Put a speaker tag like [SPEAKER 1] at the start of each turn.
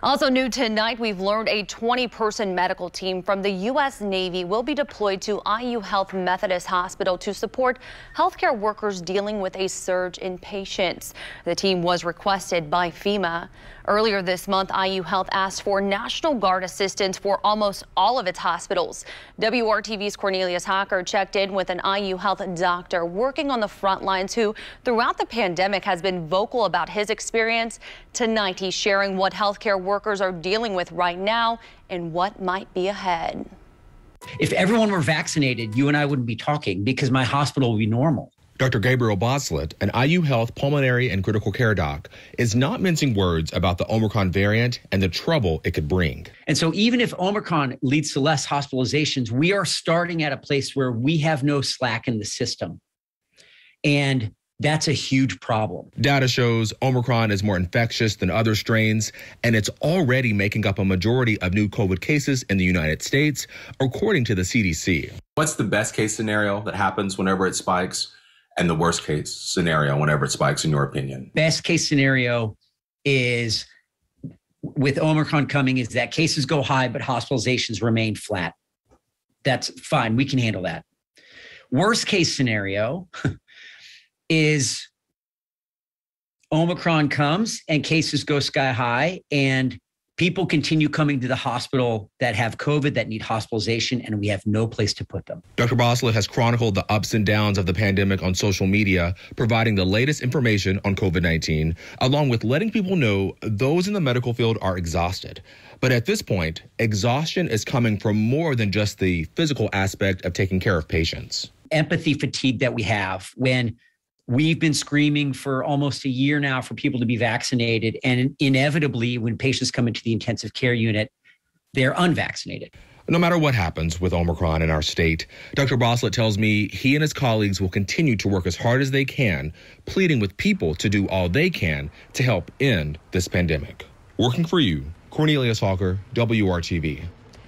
[SPEAKER 1] Also new tonight, we've learned a 20-person medical team from the U.S. Navy will be deployed to IU Health Methodist Hospital to support healthcare workers dealing with a surge in patients. The team was requested by FEMA. Earlier this month, IU Health asked for National Guard assistance for almost all of its hospitals. WRTV's Cornelius Hocker checked in with an IU Health doctor working on the front lines who, throughout the pandemic, has been vocal about his experience. Tonight, he's sharing what healthcare workers are dealing with right now and what might be ahead.
[SPEAKER 2] If everyone were vaccinated, you and I wouldn't be talking because my hospital would be normal.
[SPEAKER 3] Dr. Gabriel Bosslet, an IU Health pulmonary and critical care doc, is not mincing words about the Omicron variant and the trouble it could bring.
[SPEAKER 2] And so, even if Omicron leads to less hospitalizations, we are starting at a place where we have no slack in the system. And that's a huge problem.
[SPEAKER 3] Data shows Omicron is more infectious than other strains, and it's already making up a majority of new COVID cases in the United States, according to the CDC.
[SPEAKER 4] What's the best case scenario that happens whenever it spikes? and the worst case scenario whenever it spikes, in your opinion?
[SPEAKER 2] Best case scenario is with Omicron coming is that cases go high, but hospitalizations remain flat. That's fine. We can handle that. Worst case scenario is Omicron comes and cases go sky high and people continue coming to the hospital that have COVID that need hospitalization, and we have no place to put them.
[SPEAKER 3] Dr. Bosslet has chronicled the ups and downs of the pandemic on social media, providing the latest information on COVID 19, along with letting people know those in the medical field are exhausted. But at this point, exhaustion is coming from more than just the physical aspect of taking care of patients.
[SPEAKER 2] Empathy fatigue that we have when We've been screaming for almost a year now for people to be vaccinated. And inevitably, when patients come into the intensive care unit, they're unvaccinated.
[SPEAKER 3] No matter what happens with Omicron in our state, Dr. Bosslet tells me he and his colleagues will continue to work as hard as they can, pleading with people to do all they can to help end this pandemic. Working for you, Cornelius Hocker, WRTV.